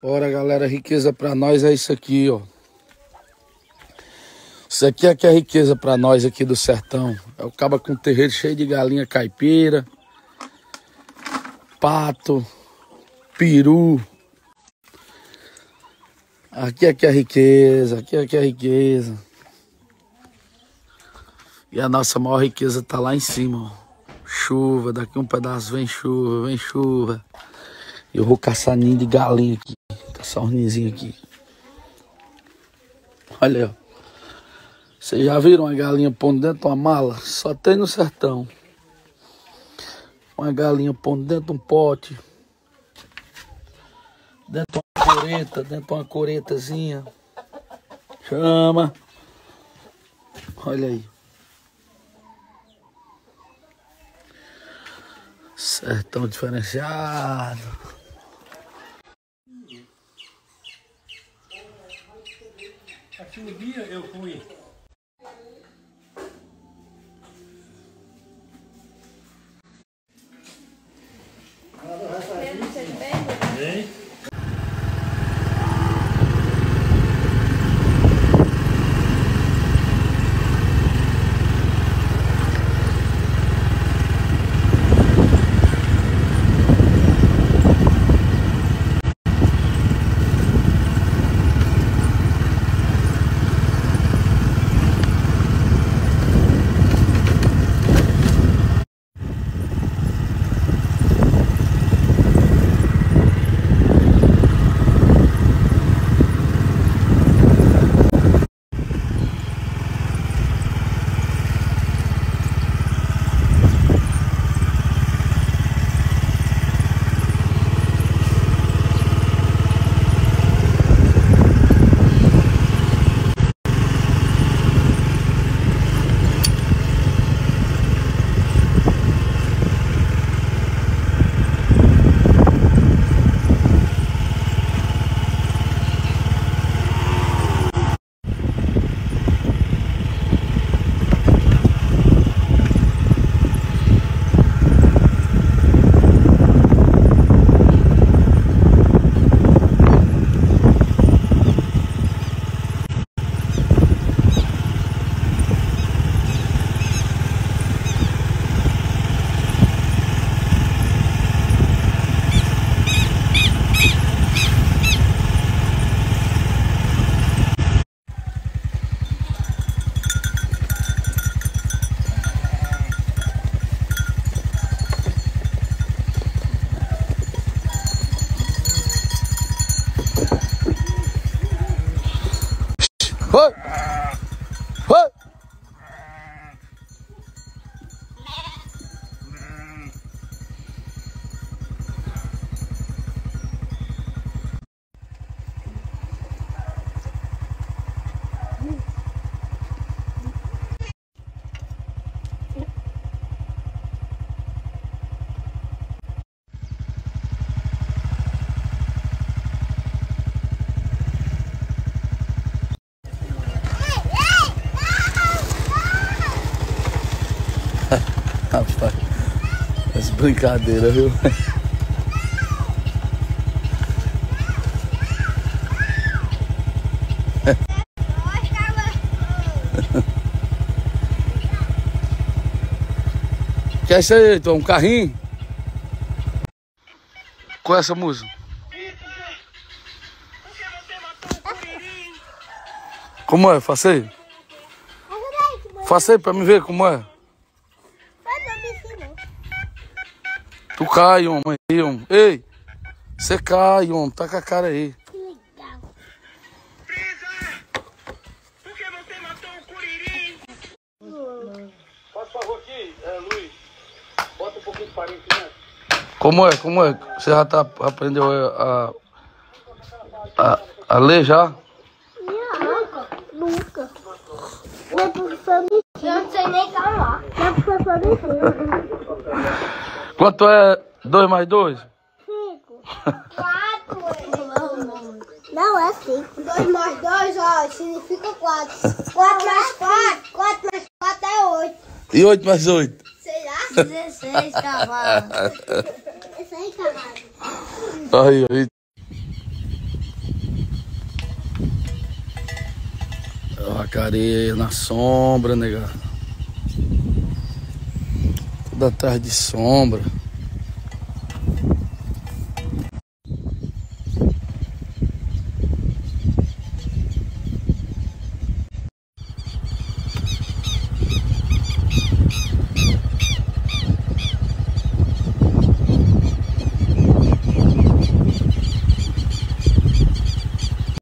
Bora, galera, riqueza para nós é isso aqui, ó. Isso aqui é que é riqueza para nós aqui do sertão. É o caba com terreiro cheio de galinha caipira, pato, peru. Aqui é que é riqueza, aqui é que é riqueza. E a nossa maior riqueza tá lá em cima, ó. Chuva, daqui um pedaço vem chuva, vem chuva. Eu vou caçar ninho de galinha aqui. Caçar um ninhozinho aqui. Olha. Vocês já viram uma galinha pondo dentro de uma mala? Só tem no sertão. Uma galinha pondo dentro de um pote. Dentro de uma coreta, dentro de uma coretazinha. Chama. Olha aí. Sertão diferenciado. Aqui um dia eu fui. Vem. Rapaz, essa brincadeira, viu? Que é isso aí, Heitor? Um carrinho? Qual é essa música? Como é? Faça aí. Faça aí pra me ver como é. Tu cai, homem. Aí, homem. Ei, você cai, homem. Tá com a cara aí. Porque você matou o Curirim? Faz favor aqui, é, Luiz. Bota pouquinho de farinha aqui? Como é? Como é? Você já tá, aprendeu a, a, a ler já? Nunca. Nunca. Minha professora me Eu não sei nem falar. Minha professora me ensina. Quanto é 2 mais 2? 5. 4. Não, é 5. 2 mais 2, ó, significa 4. 4 mais 4. 4 mais 4 é 8. E 8 mais 8? Será? 16 cavalos. 16 cavalos. Aí, aí. Vacareia na sombra, negado. Tudo atrás de sombra.